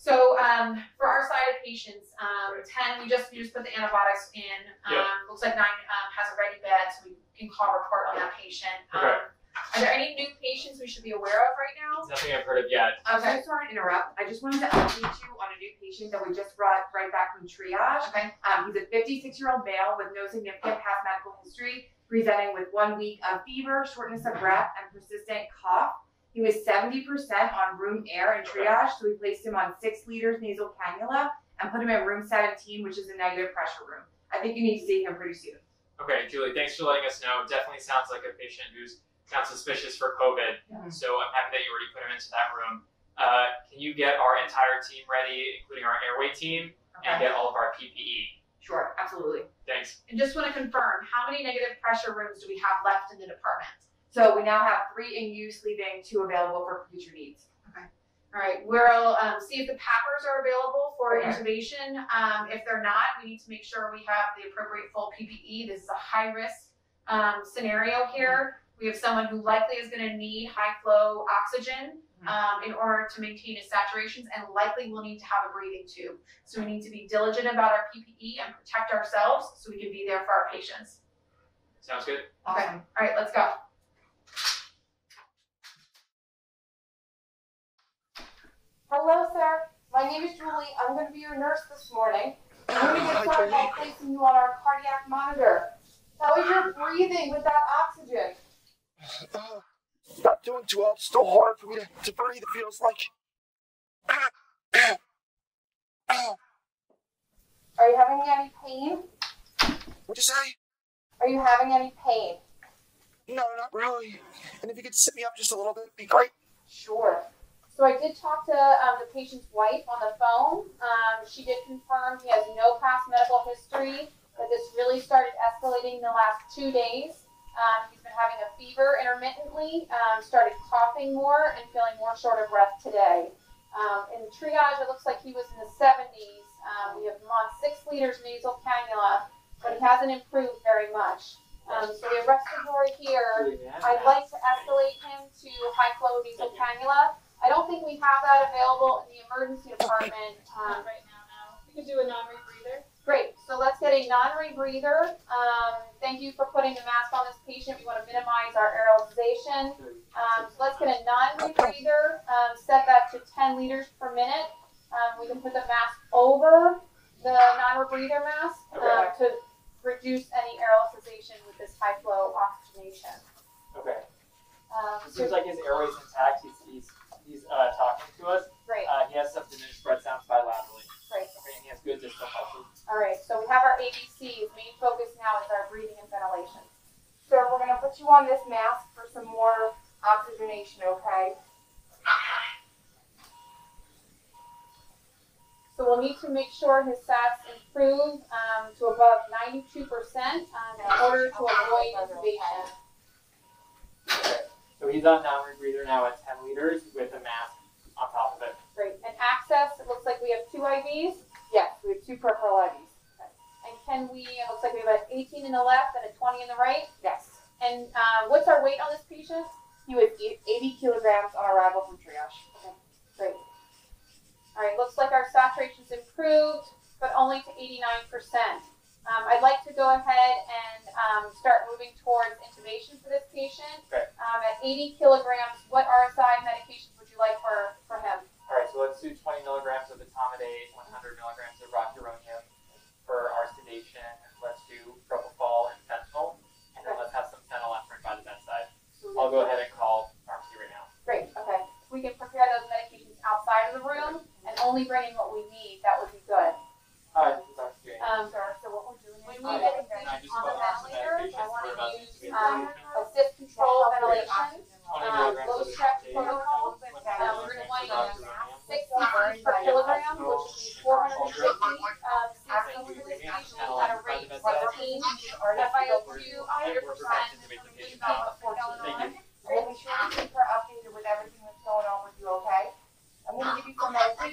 So um, for our side of patients, um, ten we just we just put the antibiotics in. Um, Yeah. Looks like nine um, has a ready bed, so we can call report on that patient. Um, Okay. Are there any new patients we should be aware of right now? Nothing I've heard of yet. Okay. I'm sorry to interrupt. I just wanted to update you on a new patient that we just brought right back from triage. Okay. Um, he's a 56 year old male with no significant past medical history, presenting with one week of fever, shortness of breath, and persistent cough. He was 70% on room air and triage, so we placed him on six liters nasal cannula and put him in room 17, which is a negative pressure room. I think you need to see him pretty soon. Okay, Julie, thanks for letting us know. Definitely sounds like a patient who's sounds suspicious for COVID. So I'm happy that you already put him into that room. Uh, can you get our entire team ready, including our airway team, and get all of our PPE? Sure, absolutely. Thanks. And just want to confirm, how many negative pressure rooms do we have left in the department? So we now have three in use, leaving two available for future needs. Okay. All right, we'll um, see if the PAPRs are available for Okay. intubation. Um, if they're not, we need to make sure we have the appropriate full PPE. This is a high risk um, scenario here. We have someone who likely is going to need high flow oxygen um, in order to maintain his saturations and likely will need to have a breathing tube. So we need to be diligent about our PPE and protect ourselves so we can be there for our patients. Sounds good. Okay. All right, let's go. Hello, sir. My name is Julie. I'm going to be your nurse this morning. I'm going to get started by placing you on our cardiac monitor. How is your breathing with that oxygen? Uh, not doing too well. It's still hard for me to, to breathe, it feels like. Are you having any pain? What'd you say? Are you having any pain? No, not really. And if you could sit me up just a little bit, it'd be great. Sure. So I did talk to um, the patient's wife on the phone. Um, she did confirm he has no past medical history, that this really started escalating in the last two days. Um, he's been having a fever intermittently, um, started coughing more, and feeling more short of breath today. Um, in triage, it looks like he was in the 70s. Um, we have him on six liters nasal cannula, but he hasn't improved very much. Um, so we have respiratory here. I'd like to escalate him to high flow nasal cannula. I don't think we have that available in the emergency department. Um, right now, no. You can do a non-rebreather. great. So let's get a non-rebreather. Um, thank you for putting the mask on this patient. We want to minimize our aerolization. Um, so let's get a non-rebreather. Um, set that to 10 liters per minute. Um, we can put the mask over the non-rebreather mask um, to reduce any aerolization with this high flow oxygenation. Okay. Um, It seems like his airway's intact. He's he's he's uh, talking to us. great. Uh, he has some diminished breath sounds bilaterally. Great. Okay, and he has good distal pulses. All right, so we have our ABCs. Main focus now is our breathing and ventilation. So we're going to put you on this mask for some more oxygenation, okay? So we'll need to make sure his sats improve um, to above 92% um, in order to avoid intubation. Okay. So he's on non-rebreather now at 10 liters with a mask on top of it. Great. And access, it looks like we have two IVs. Yes, we have two peripheral IVs. And can we, it looks like we have an 18 in the left and a 20 in the right. Yes. And uh, what's our weight on this patient? He was 80 kilograms etomidate, 100 milligrams of rocuronium for our sedation. Let's do propofol and fentanyl, and then let's have some phenylephrine by the bedside. I'll go ahead and call pharmacy right now. Great, okay. If we can prepare those medications outside of the room and only bring in what we need, that would be good. Hi, this is Dr. Jane. Um, Sir, so what we're doing when is we get a can I patient just on the go on ventilator, I want to six use um, assist control ventilation. 20 um, milligrams low of stress etomidate, protocol. 100 Uh, we're gonna want milligrams to of rocuronium. six cc's per kilogram, which would be four hundred and fifty, um, cc's for this patient at a rate of sixteen. FiO2, hundred percent, leave of fourteen. Thank you. We'll be sure to keep her updated with everything that's going on with you, okay? I'm gonna give you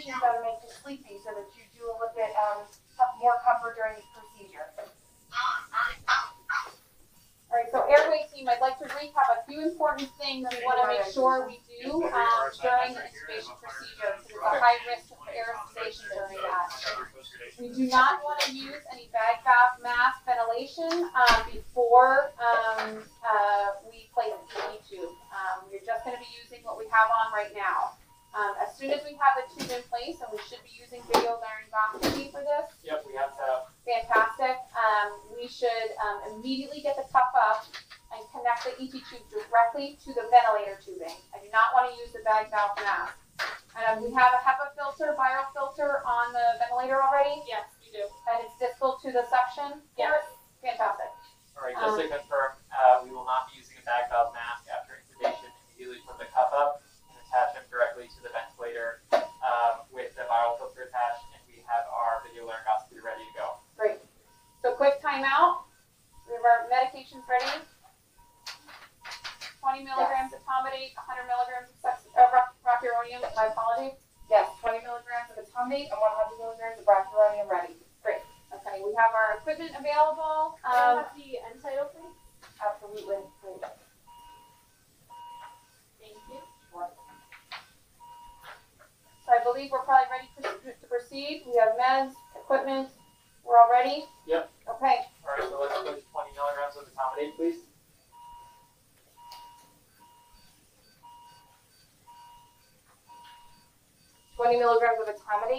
medications that'll make you sleepy so that you do a little bit, um, more comfort during the procedure. All right, so airway team, I'd like to recap a few important things we want to make sure we do um, during the intubation procedure because it's a high risk for aerosolization during that. We do not want to use any bag mask ventilation um, before um, uh, we place the PE tube. Um, we're just going to be using what we have on right now. Um, as soon as we have the tube in place, and we should be using video laryngoscopy for this, Yep, we have set up. fantastic. Um, we should um, immediately get the cup up and connect the ET tube directly to the ventilator tubing. I do not want to use the bag valve mask. Um, we have a HEPA filter, viral filter on the ventilator already, Yes, we do. and it's distal to the suction. Yes. Fantastic. All right, just to confirm, uh, we will not be using a bag valve milligrams of etomidate and one hundred milligrams of rocuronium ready. Great. Okay, we have our equipment available. Can I Um, have the end tidal, please? Absolutely. Great. Thank you. so I believe we're probably ready to to proceed. We have meds, equipment. We're all ready? Yep.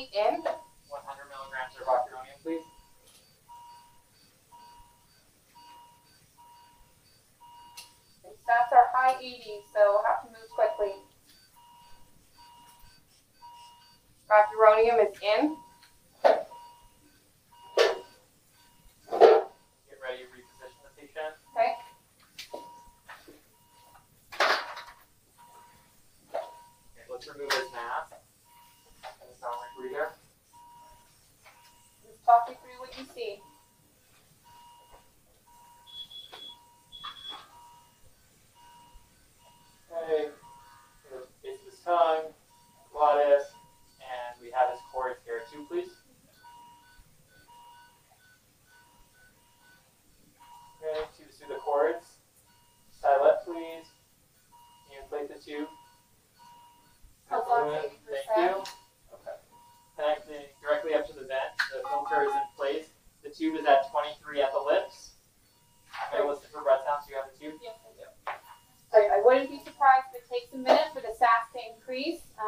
In. 100 milligrams of rocuronium, please. Stats are high 80s, so we'll have to move quickly. Rocuronium is in. Get ready to reposition the patient. Okay. Okay, let's remove his mask and his normal breather. Just talk me through what you see. Okay, it's his tongue, glottis, and we have his cords here too, please.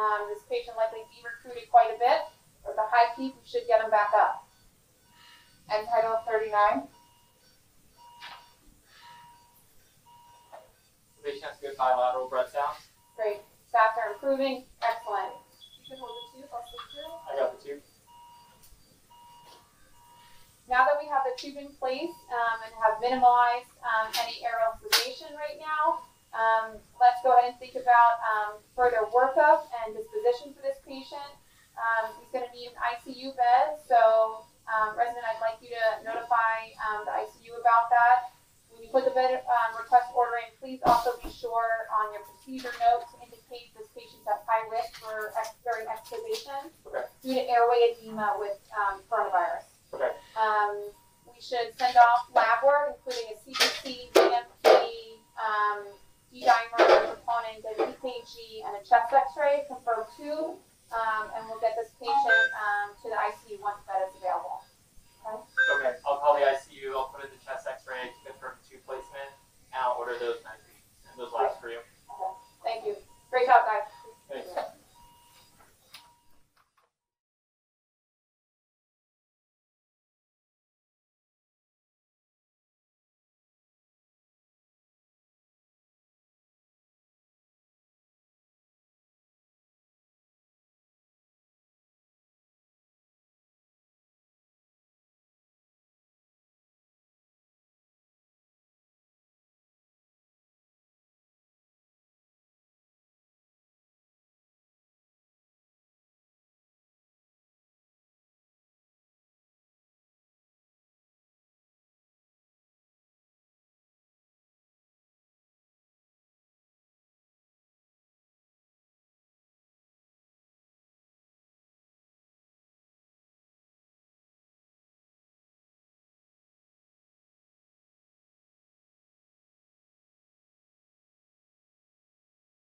Um, this patient likely be recruited quite a bit. With a high peak, we should get him back up. End tidal thirty-nine. The patient has good bilateral breath sounds. Great. Stats are improving. Excellent. You can hold the tube, I'll through. I got the tube. Now that we have the tube in place um, and have minimized um, any aerosolization right now, um, let's go ahead and think about um, further workup and disposition for this patient. Um, he's going to need an ICU bed, so um, resident, I'd like you to notify um, the ICU about that. When you put the bed um, request order in, please also be sure on your procedure note to indicate this patient's at high risk for ex- during extubation Okay. due to airway edema with um, coronavirus. Okay. Um, we should send off lab work, including a CBC, chest X-ray, confirm two, um, and we'll get this patient